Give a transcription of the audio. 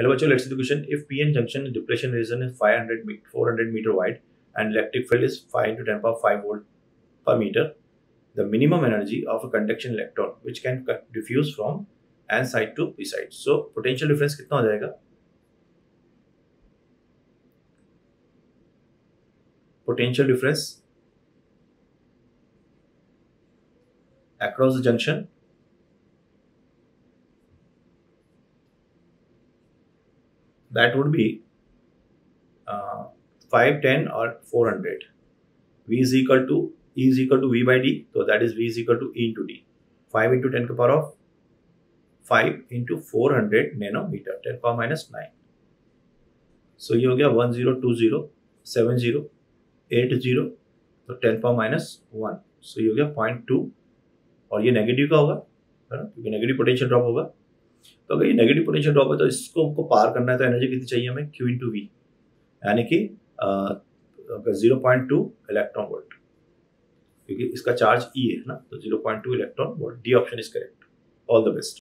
Hello, bachcho, let's see the question. If PN junction depletion region is 500 me- 400 meter wide and electric field is 5 into 10 power 5 volt per meter, the minimum energy of a conduction electron which can co- diffuse from n side to p side. So potential difference कितना हो जाएगा? Potential difference across the junction that would be uh, 5 10 or 400 v is equal to e is equal to v by d so that is v is equal to e into d 5 into 10 to the power of 5 into 400 nanometer 10 power minus 9 so ये हो गया 1020 70 80 तो 10 power minus 1 सो ये हो गया point two और ये negative का होगा है ना क्योंकि नेगेटिव पोटेंशियल ड्रॉप होगा तो अगर ये नेगेटिव पोटेंशियल ड्रॉप है तो इसको हमको पार करना है तो एनर्जी कितनी चाहिए हमें? क्यू इंटू वी यानी कि zero point two electron volt क्योंकि इसका चार्ज ई है ना तो zero point two electron volt D option is correct all the best